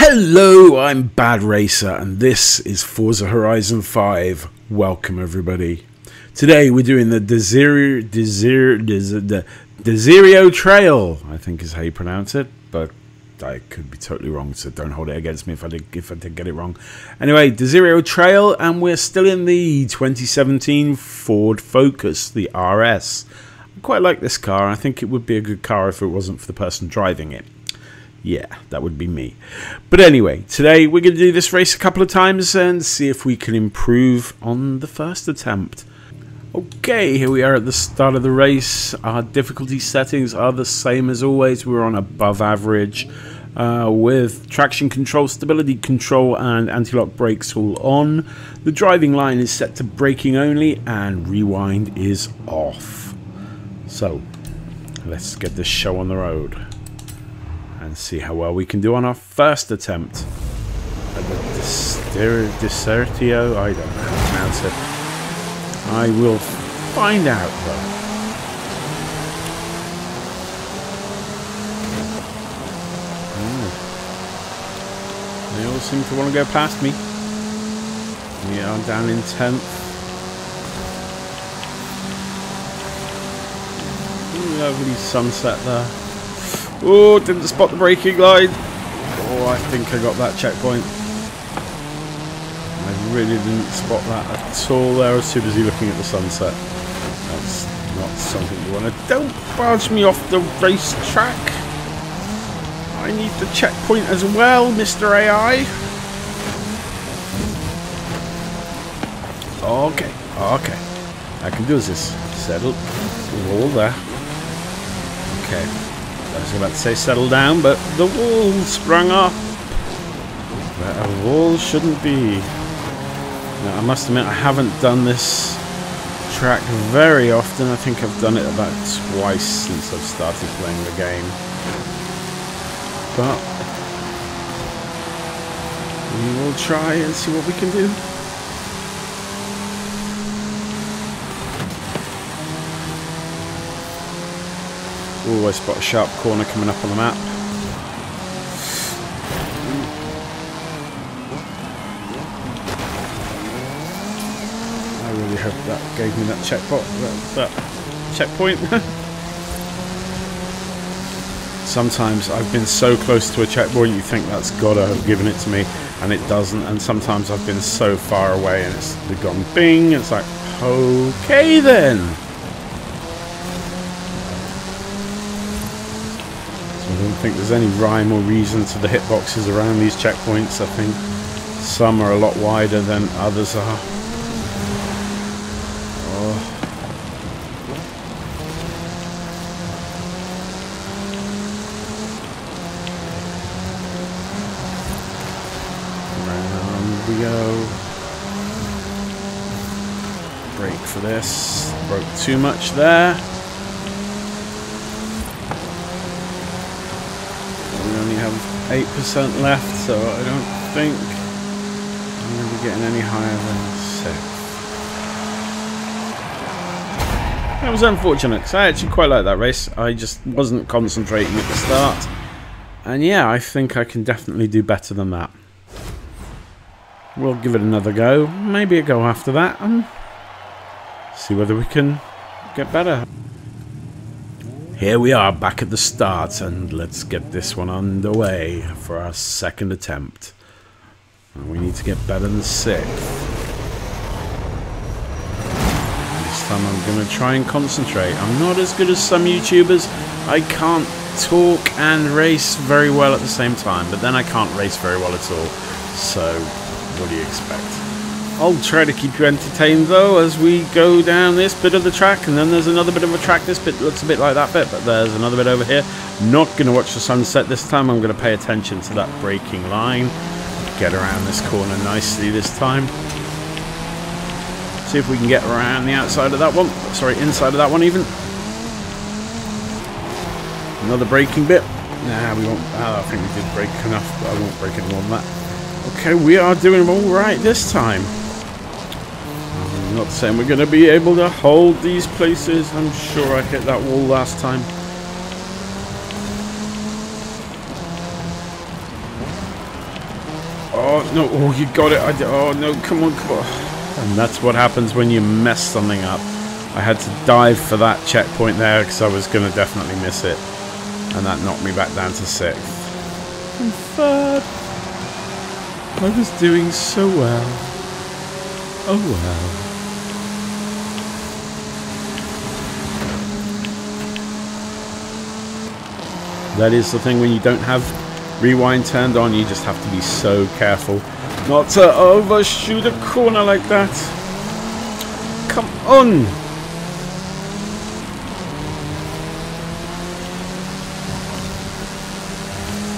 Hello, I'm Bad Racer, and this is Forza Horizon 5. Welcome, everybody. Today we're doing the Desirio, Desir, Desir, Desirio Trail, I think is how you pronounce it, but I could be totally wrong, so don't hold it against me if I did, if I did get it wrong. Anyway, Desirio Trail, and we're still in the 2017 Ford Focus, the RS. I quite like this car. I think it would be a good car if it wasn't for the person driving it. Yeah, that would be me. But anyway, today we're going to do this race a couple of times and see if we can improve on the first attempt. Okay, here we are at the start of the race. Our difficulty settings are the same as always. We're on above average uh, with traction control, stability control, and anti-lock brakes all on. The driving line is set to braking only, and rewind is off. So, let's get this show on the road and see how well we can do on our first attempt at the Desertio. I don't know how to pronounce it. I will find out though. Hmm. They all seem to want to go past me. We are down in 10th. Lovely sunset there. Oh, didn't spot the braking line. Oh, I think I got that checkpoint. I really didn't spot that at all there as soon as you're looking at the sunset. That's not something you want to... Don't barge me off the racetrack. I need the checkpoint as well, Mr. AI. Okay, okay. I can do this. Settle. All there. Okay. I was about to say settle down, but the wall sprung up. Where a wall shouldn't be. Now, I must admit, I haven't done this track very often. I think I've done it about twice since I've started playing the game. But we will try and see what we can do. Oh, I spot a sharp corner coming up on the map. I really hope that gave me that checkpoint. That, that checkpoint. sometimes I've been so close to a checkpoint you think that's gotta have given it to me and it doesn't and sometimes I've been so far away and it's gone bing it's like okay then don't think there's any rhyme or reason to the hitboxes around these checkpoints. I think some are a lot wider than others are. Oh. Round we go. Brake for this. Broke too much there. have 8% left, so I don't think I'm going to be getting any higher than 6. That was unfortunate, because I actually quite like that race. I just wasn't concentrating at the start. And yeah, I think I can definitely do better than that. We'll give it another go. Maybe a go after that, and see whether we can get better. Here we are back at the start and let's get this one underway for our second attempt. And we need to get better than sixth. This time I'm going to try and concentrate. I'm not as good as some YouTubers. I can't talk and race very well at the same time, but then I can't race very well at all. So, what do you expect? I'll try to keep you entertained though as we go down this bit of the track and then there's another bit of a track. This bit looks a bit like that bit but there's another bit over here. Not going to watch the sunset this time. I'm going to pay attention to that braking line. Get around this corner nicely this time. See if we can get around the outside of that one. Sorry, inside of that one even. Another braking bit. Nah, we won't. Oh, I think we did brake enough, but I won't brake any more than that. Okay, we are doing all right this time. Not saying we're going to be able to hold these places. I'm sure I hit that wall last time. Oh, no. Oh, you got it. I, oh, no. Come on, come on. And that's what happens when you mess something up. I had to dive for that checkpoint there because I was going to definitely miss it. And that knocked me back down to sixth. And third. I was doing so well. Oh well. That is the thing when you don't have rewind turned on, you just have to be so careful not to overshoot a corner like that. Come on!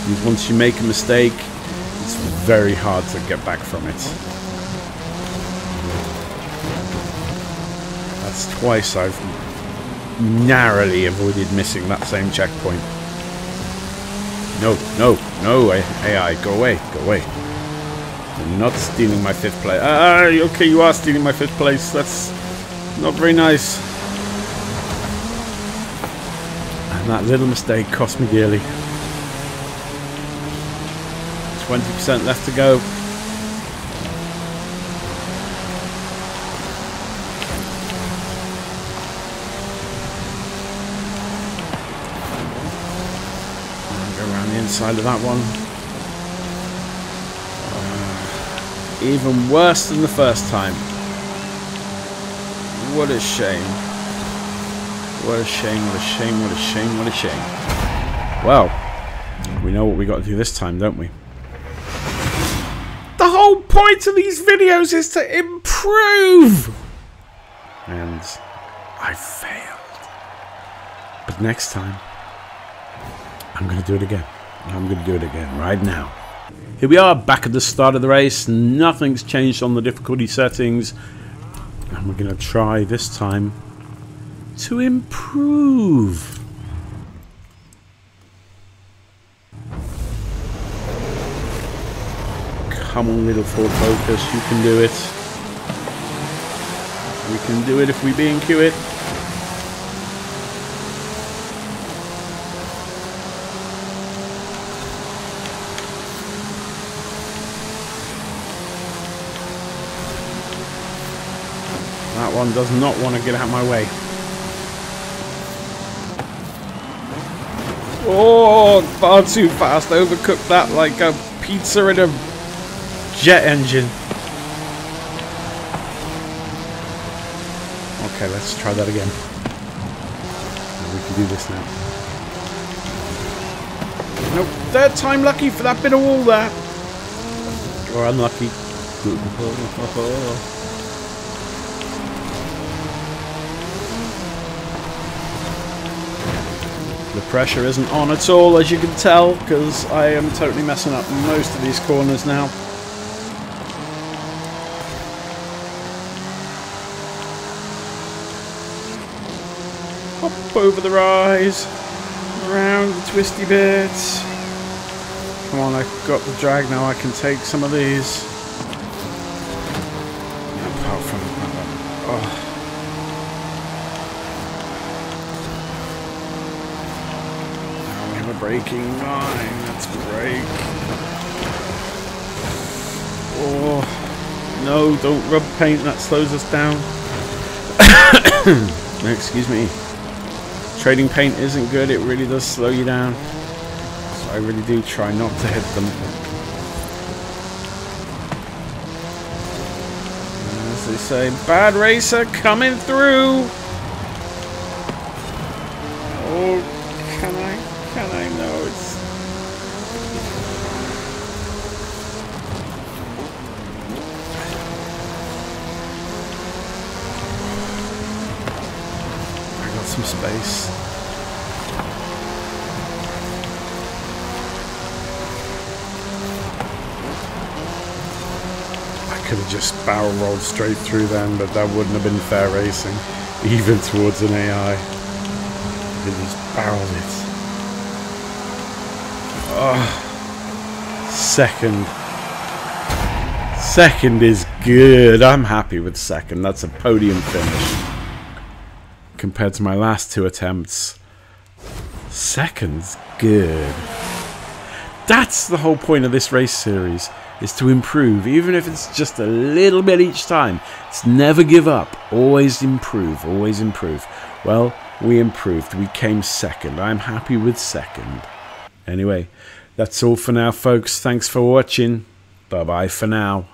And once you make a mistake, it's very hard to get back from it. That's twice I've narrowly avoided missing that same checkpoint. No, no, no, AI, go away, go away. You're not stealing my fifth place. Ah, okay, you are stealing my fifth place. That's not very nice. And that little mistake cost me dearly. 20% left to go. Side of that one. Uh, even worse than the first time. What a shame. What a shame, what a shame, what a shame, what a shame. Well, we know what we got to do this time, don't we? The whole point of these videos is to improve! And I failed. But next time, I'm going to do it again. I'm going to do it again right now. Here we are back at the start of the race. Nothing's changed on the difficulty settings. And we're going to try this time to improve. Come on, little Ford Focus. You can do it. We can do it if we B&Q it. One does not want to get out of my way. Oh, far too fast. Overcooked that like a pizza in a jet engine. Okay, let's try that again. We can do this now. Nope, third time lucky for that bit of wall there. Or unlucky. The pressure isn't on at all, as you can tell, because I am totally messing up most of these corners now. Hop over the rise, around the twisty bits. Come on, I've got the drag now, I can take some of these. Apart from... Oh. Braking line. That's great. Oh, no, don't rub paint. That slows us down. Excuse me. Trading paint isn't good. It really does slow you down. So I really do try not to hit them. As they say, bad racer coming through. Some space. I could have just barrel rolled straight through them, but that wouldn't have been fair racing, even towards an AI. They just barreled it. Oh, second. Second is good. I'm happy with second. That's a podium finish compared to my last two attempts. Seconds, good. That's the whole point of this race series. is to improve, even if it's just a little bit each time. It's never give up, always improve, always improve. Well, we improved. We came second. I'm happy with second. Anyway, that's all for now, folks. Thanks for watching. Bye bye for now.